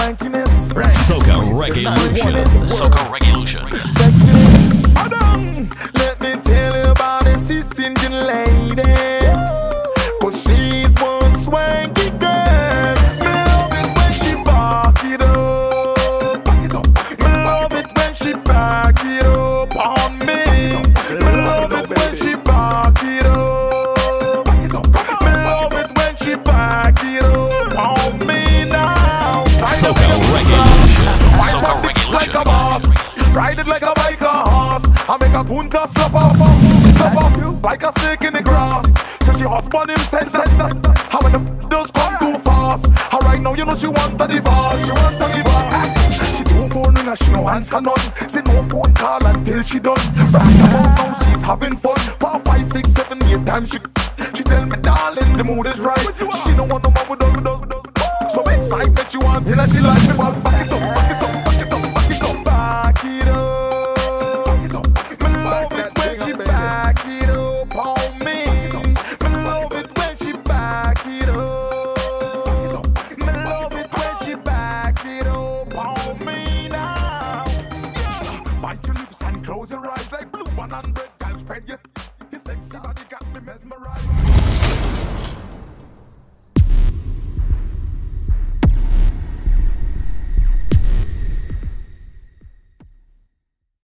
swankiness, Soca Reggaelution. Soca Reggaelution. sexiness. Adam, let me tell you about this East Indian lady. Cause she's one swanky girl. Me love it when she back it up. Back it up. Me love it when she back it up on me. Me love it when she Soca Reggae Lucian. Wipe Soca up the Reggae like a boss. Ride it like a bike or horse. I make a punta slap up, slap up like a snake in the grass. So she husband him sense sense. How when the f- does come too fast. How right now you know she want a divorce. She want a divorce. She do phone ring and she no answer none. Say no phone call until she done. Right about now she's having fun. Four, five, six, seven, eight times she she tell me darling the mood is right. She don't want no man with us, with us, with us. So excited she want till she like me. Well, back it up, back it up, back it up, back it up, back it up. Back it up. Me love it when she back it up on me. Me love it when she back it up. Me love it when she back it up on me now. Yeah. Bite your lips and close your eyes like blue one and red. Girl, spread your, your sexy body got me mesmerized.